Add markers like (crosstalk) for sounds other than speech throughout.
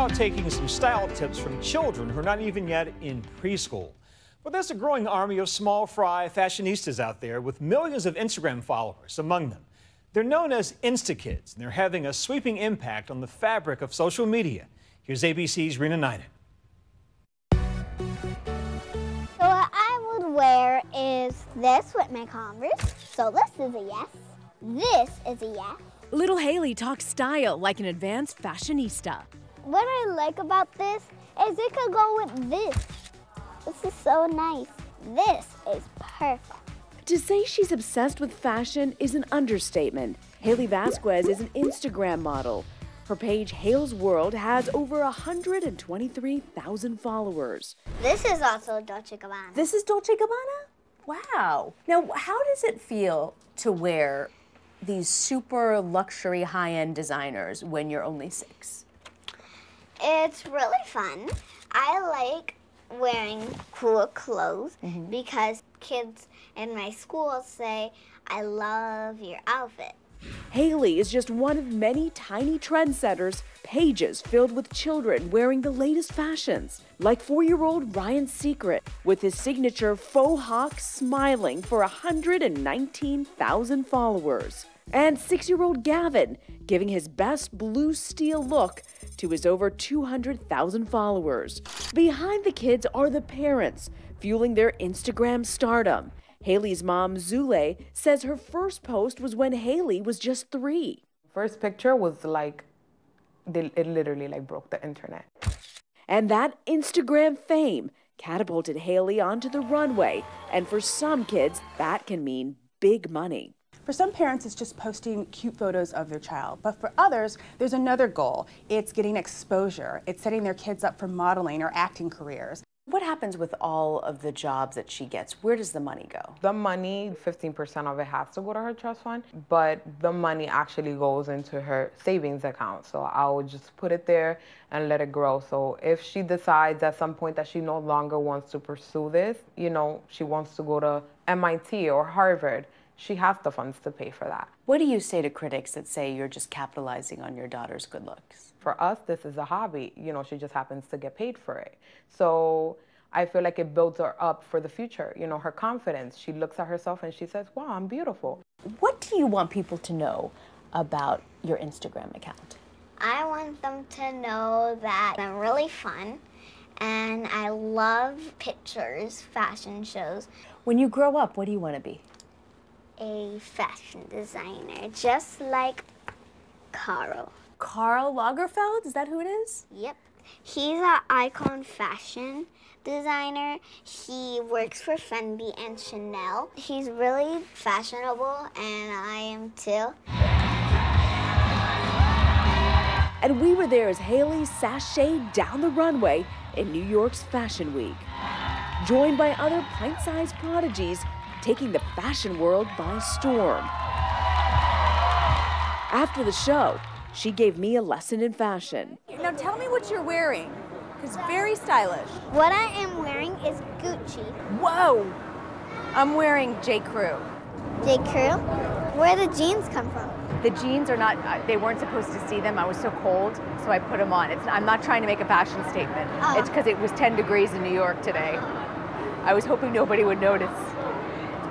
about taking some style tips from children who are not even yet in preschool. But there's a growing army of small fry fashionistas out there with millions of Instagram followers among them. They're known as InstaKids, and they're having a sweeping impact on the fabric of social media. Here's ABC's Rena Ninan. So what I would wear is this with my Converse. So this is a yes. This is a yes. Little Haley talks style like an advanced fashionista. What I like about this is it could go with this. This is so nice. This is perfect. To say she's obsessed with fashion is an understatement. Haley Vasquez is an Instagram model. Her page Hale's World has over 123,000 followers. This is also Dolce Gabbana. This is Dolce Gabbana? Wow. Now, how does it feel to wear these super luxury high end designers when you're only six? It's really fun. I like wearing cool clothes mm-hmm. because kids in my school say, I love your outfit. Haley is just one of many tiny trendsetters, pages filled with children wearing the latest fashions, like four year old Ryan Secret with his signature faux hawk smiling for 119,000 followers, and six year old Gavin giving his best blue steel look to his over 200,000 followers. Behind the kids are the parents, fueling their Instagram stardom. Haley's mom, Zule, says her first post was when Haley was just three. First picture was like, it literally like broke the internet. And that Instagram fame catapulted Haley onto the runway. And for some kids, that can mean big money. For some parents, it's just posting cute photos of their child. But for others, there's another goal. It's getting exposure. It's setting their kids up for modeling or acting careers. What happens with all of the jobs that she gets? Where does the money go? The money, 15% of it has to go to her trust fund, but the money actually goes into her savings account. So I would just put it there and let it grow. So if she decides at some point that she no longer wants to pursue this, you know, she wants to go to MIT or Harvard, she has the funds to pay for that. What do you say to critics that say you're just capitalizing on your daughter's good looks? For us, this is a hobby. You know, she just happens to get paid for it. So I feel like it builds her up for the future. You know, her confidence. She looks at herself and she says, wow, I'm beautiful. What do you want people to know about your Instagram account? I want them to know that I'm really fun and I love pictures, fashion shows, When you grow up, what do you want to be? A fashion designer, just like Carl. Karl Lagerfeld? Is that who it is? Yep. He's an icon fashion designer. He works for Fendi and Chanel. He's really fashionable, and I am too. And we were there as Haley sashayed down the runway in New York's Fashion Week, joined by other pint sized prodigies taking the fashion world by storm. After the show, she gave me a lesson in fashion. Now tell me what you're wearing. It's very stylish. What I am wearing is Gucci. Whoa! I'm wearing J. Crew. J. Crew. Where the jeans come from? The jeans are not, uh, they weren't supposed to see them. I was so cold, so I put them on. It's, I'm not trying to make a fashion statement. Oh. It's because it was 10 degrees in New York today. I was hoping nobody would notice.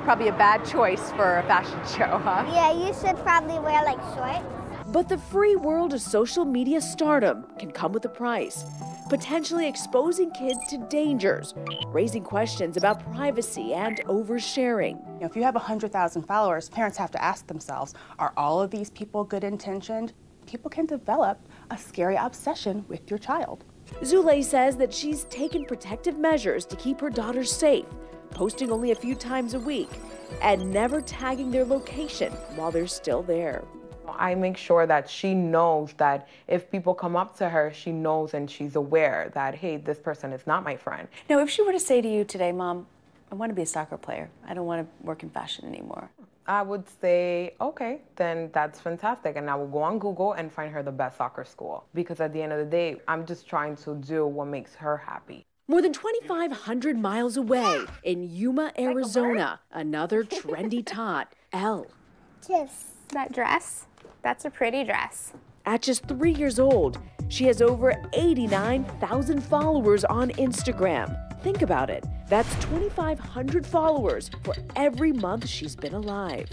Probably a bad choice for a fashion show, huh? Yeah, you should probably wear like shorts. But the free world of social media stardom can come with a price, potentially exposing kids to dangers, raising questions about privacy and oversharing. You know, if you have 100,000 followers, parents have to ask themselves are all of these people good intentioned? People can develop a scary obsession with your child. Zule says that she's taken protective measures to keep her daughters safe, posting only a few times a week and never tagging their location while they're still there. I make sure that she knows that if people come up to her, she knows and she's aware that, hey, this person is not my friend. Now, if she were to say to you today, Mom, I want to be a soccer player, I don't want to work in fashion anymore. I would say, okay, then that's fantastic. And I will go on Google and find her the best soccer school. Because at the end of the day, I'm just trying to do what makes her happy. More than 2,500 miles away in Yuma, Arizona, another trendy (laughs) tot, Elle. Just That dress, that's a pretty dress. At just three years old, She has over 89,000 followers on Instagram. Think about it. That's 2,500 followers for every month she's been alive.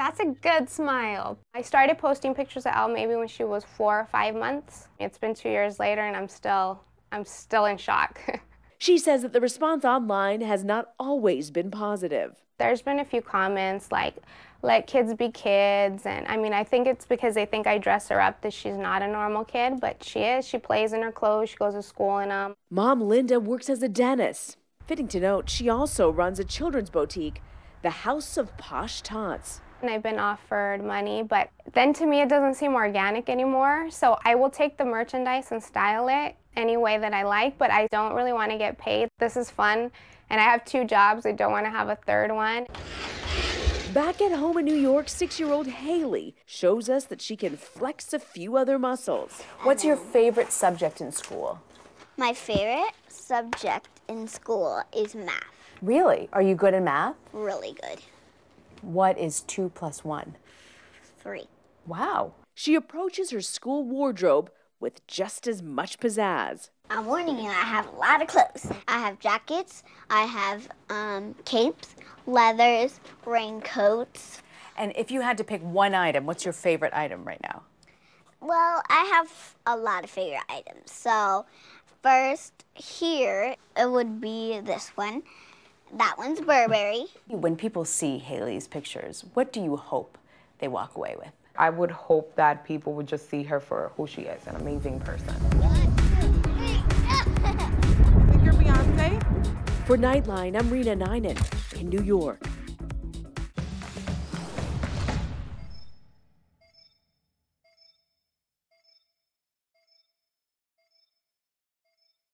That's a good smile. I started posting pictures of Elle maybe when she was four or five months. It's been two years later and I'm still, I'm still in shock. (laughs) She says that the response online has not always been positive. There's been a few comments like, let kids be kids. And I mean, I think it's because they think I dress her up that she's not a normal kid, but she is. She plays in her clothes, she goes to school in them. Mom Linda works as a dentist. Fitting to note, she also runs a children's boutique, the House of Posh Tots. And I've been offered money, but then to me it doesn't seem organic anymore. So I will take the merchandise and style it any way that I like, but I don't really want to get paid. This is fun, and I have two jobs. I don't want to have a third one. Back at home in New York, six year old Haley shows us that she can flex a few other muscles. What's your favorite subject in school? My favorite subject in school is math. Really? Are you good in math? Really good. What is two plus one? Three. Wow. She approaches her school wardrobe with just as much pizzazz. I'm warning you, I have a lot of clothes. I have jackets, I have um, capes, leathers, raincoats. And if you had to pick one item, what's your favorite item right now? Well, I have a lot of favorite items. So, first, here, it would be this one. That one's Burberry. When people see Haley's pictures, what do you hope they walk away with? I would hope that people would just see her for who she is, an amazing person. Think you're Beyonce? For Nightline, I'm Rena Ninan in New York.